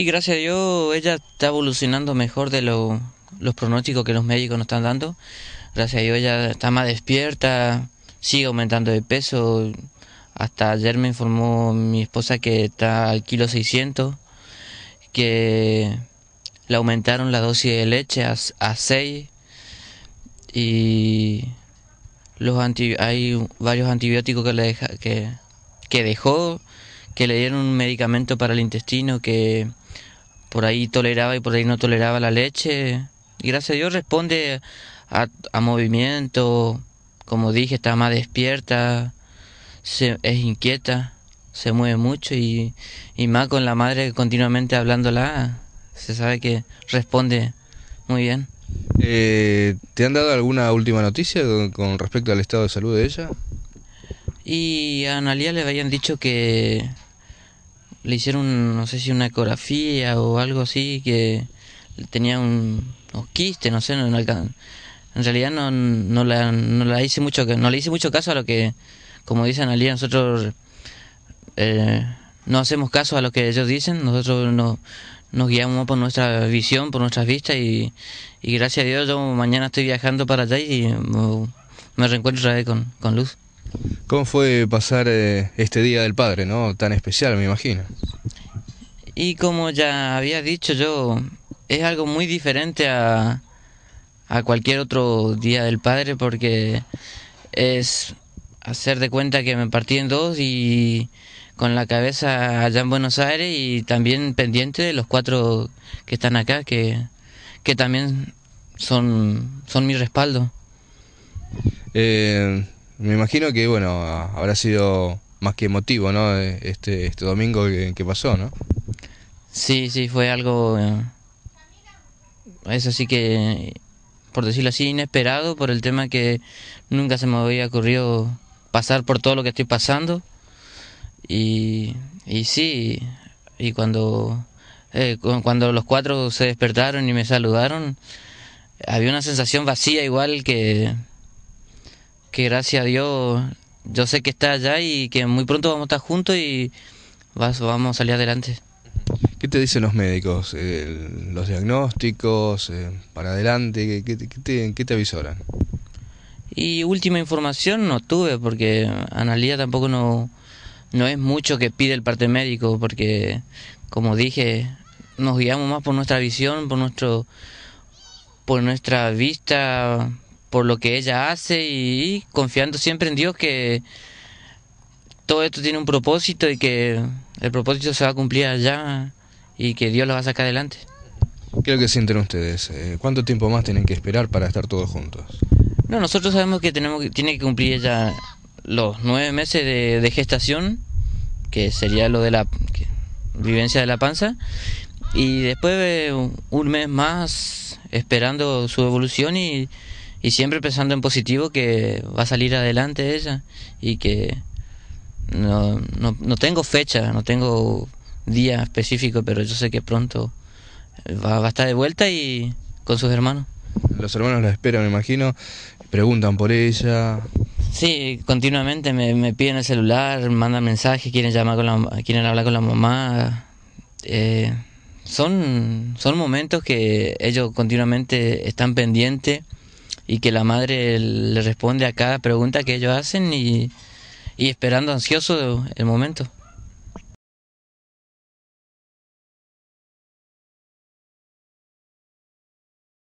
Y gracias a Dios ella está evolucionando mejor de lo, los pronósticos que los médicos nos están dando. Gracias a Dios ella está más despierta, sigue aumentando de peso. Hasta ayer me informó mi esposa que está al kilo 600, que le aumentaron la dosis de leche a, a 6 y los hay varios antibióticos que, le que, que dejó, que le dieron un medicamento para el intestino que por ahí toleraba y por ahí no toleraba la leche. Y gracias a Dios responde a, a movimiento, como dije, está más despierta, se, es inquieta, se mueve mucho y, y más con la madre continuamente hablándola, se sabe que responde muy bien. Eh, ¿Te han dado alguna última noticia con, respecto al estado de salud de ella? Y a Analia le habían dicho que le hicieron, no sé si una ecografía o algo así, que tenía un, un quiste, no sé, no, en realidad no, no, la, no la hice mucho, no le hice mucho caso a lo que, como dice Analia, nosotros eh, no hacemos caso a lo que ellos dicen, nosotros no, nos guiamos por nuestra visión, por nuestras vistas y, gracias a Dios yo mañana estoy viajando para allá y me, reencuentro otra vez con, con, Luz. ¿Cómo fue pasar eh, este Día del Padre, no tan especial, me imagino? Y como ya había dicho yo, es algo muy diferente a, a cualquier otro Día del Padre porque es hacer de cuenta que me partí en dos y con la cabeza allá en Buenos Aires y también pendiente de los cuatro que están acá, que, que también son, son mi respaldo. Eh, me imagino que, bueno, habrá sido más que emotivo, ¿no? Este, este domingo que, pasó, ¿no? Sí, sí, fue algo... Eh, es así que, por decirlo así, inesperado por el tema que nunca se me había ocurrido pasar por todo lo que estoy pasando y, y sí, y cuando, eh, cuando los cuatro se despertaron y me saludaron, había una sensación vacía igual que, que gracias a Dios yo sé que está allá y que muy pronto vamos a estar juntos y vamos a salir adelante. ¿Qué te dicen los médicos? ¿Los diagnósticos? Eh, ¿Para adelante? ¿Qué, te, ¿Qué te avisoran? Y última información no tuve porque Analía tampoco no, no es mucho que pide el parte médico, porque, como dije, nos guiamos más por nuestra visión, por nuestro por nuestra vista, por lo que ella hace y, confiando siempre en Dios que todo esto tiene un propósito y que el propósito se va a cumplir allá y que Dios lo va a sacar adelante. ¿Qué es lo que sienten ustedes? Eh, ¿Cuánto tiempo más tienen que esperar para estar todos juntos? No, nosotros sabemos que tenemos tiene que cumplir ella los nueve meses de, gestación, que sería lo de la vivencia de la panza, y después un mes más esperando su evolución y, siempre pensando en positivo que va a salir adelante ella y que no, no, tengo fecha, no tengo día específico, pero yo sé que pronto va, va a estar de vuelta y con sus hermanos. Los hermanos la esperan, me imagino, preguntan por ella. Sí, continuamente me, piden el celular, mandan mensajes, quieren llamar con la, quieren hablar con la mamá. Eh, son, son momentos que ellos continuamente están pendientes y que la madre le responde a cada pregunta que ellos hacen y, y esperando ansioso el momento.